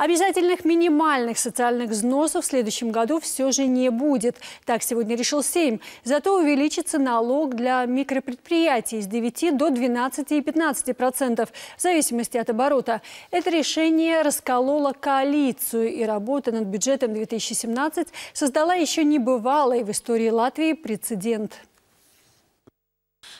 Обязательных минимальных социальных взносов в следующем году все же не будет. Так сегодня решил Сейм. Зато увеличится налог для микропредприятий с 9 до 12,15 процентов в зависимости от оборота. Это решение раскололо коалицию, и работа над бюджетом 2017 создала еще небывалый в истории Латвии прецедент.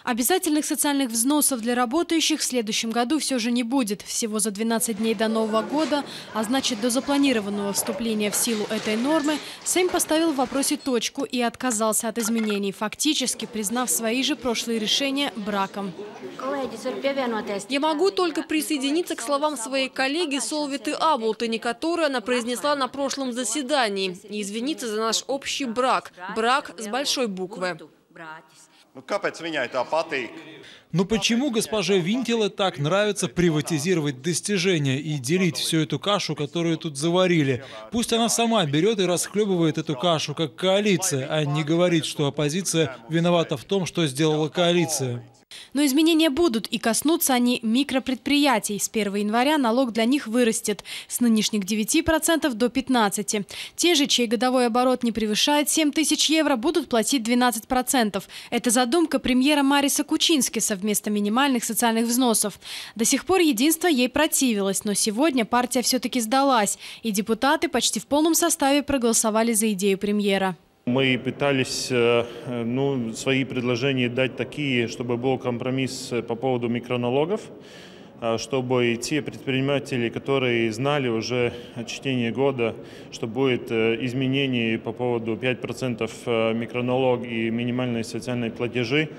Обязательных социальных взносов для работающих в следующем году все же не будет. Всего за 12 дней до Нового года, а значит до запланированного вступления в силу этой нормы, Сейм поставил в вопросе точку и отказался от изменений, фактически признав свои же прошлые решения браком. Я могу только присоединиться к словам своей коллеги Солвиты Абултани, которую она произнесла на прошлом заседании, и извиниться за наш общий брак. Брак с большой буквы. Ну, viņai tā patīk? Но почему госпоже Винтиле так нравится приватизировать достижения и делить всю эту кашу, которую тут заварили? Пусть она сама берет и расхлебывает эту кашу, как коалиция, а не говорит, что оппозиция виновата в том, что сделала коалиция. Но изменения будут, и коснутся они микропредприятий. С 1 января налог для них вырастет с нынешних 9% до 15%. Те же, чей годовой оборот не превышает 7 тысяч евро, будут платить 12%. Это задумка премьера Мариса Кучинскиса вместо минимальных социальных взносов. До сих пор единство ей противилось, но сегодня партия все-таки сдалась, и депутаты почти в полном составе проголосовали за идею премьера. Мы пытались э, ну, свои предложения дать такие, чтобы был компромисс по поводу микроналогов, э, чтобы те предприниматели, которые знали уже от чтения года, что будет э, изменение по поводу 5% микроналог и минимальные социальные платежи,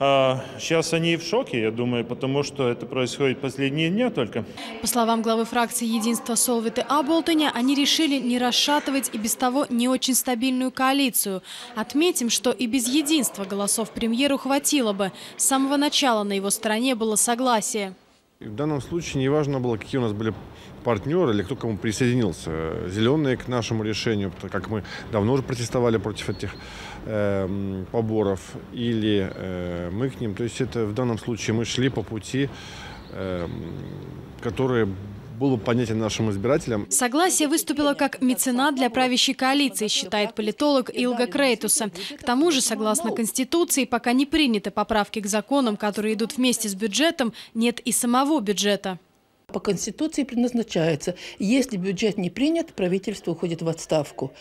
Сейчас они в шоке, я думаю, потому что это происходит последние дни только. По словам главы фракции «Единство Солвиты Аболтоня», они решили не расшатывать и без того не очень стабильную коалицию. Отметим, что и без единства голосов премьеру хватило бы. С самого начала на его стороне было согласие. В данном случае не важно было, какие у нас были партнеры или кто кому присоединился. Зеленые к нашему решению, как мы давно уже протестовали против этих э, поборов, или э, мы к ним. То есть это в данном случае мы шли по пути, э, которые было понятен нашим избирателям. Согласие выступило как меценат для правящей коалиции, считает политолог Илга Крейтуса. К тому же, согласно Конституции, пока не приняты поправки к законам, которые идут вместе с бюджетом, нет и самого бюджета. По Конституции предназначается, если бюджет не принят, правительство уходит в отставку.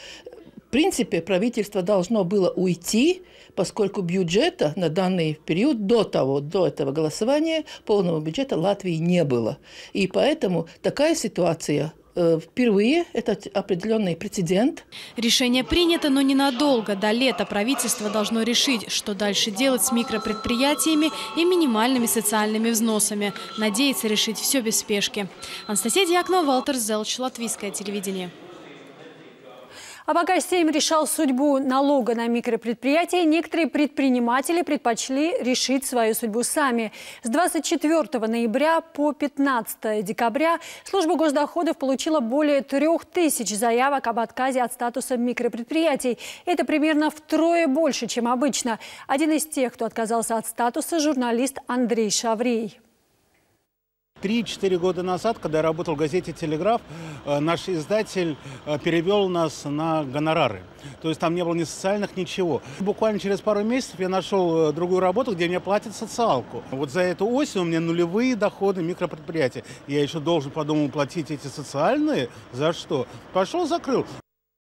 В принципе, правительство должно было уйти, поскольку бюджета на данный период до того, до этого голосования, полного бюджета Латвии не было. И поэтому такая ситуация э, Впервые это определенный прецедент. Решение принято, но ненадолго. До лета правительство должно решить, что дальше делать с микропредприятиями и минимальными социальными взносами. Надеется решить все без спешки. Анастасия Дьякнова, Валтер Зелч, Латвийское телевидение. А пока Сейм решал судьбу налога на микропредприятия, некоторые предприниматели предпочли решить свою судьбу сами. С 24 ноября по 15 декабря служба госдоходов получила более трех тысяч заявок об отказе от статуса микропредприятий. Это примерно втрое больше, чем обычно. Один из тех, кто отказался от статуса, журналист Андрей Шаврей. Три-четыре года назад, когда я работал в газете «Телеграф», э, наш издатель э, перевел нас на гонорары. То есть там не было ни социальных, ничего. Буквально через пару месяцев я нашел э, другую работу, где мне платят социалку. Вот за эту осень у меня нулевые доходы микропредприятия. Я еще должен, подумал, платить эти социальные. За что? Пошел, закрыл.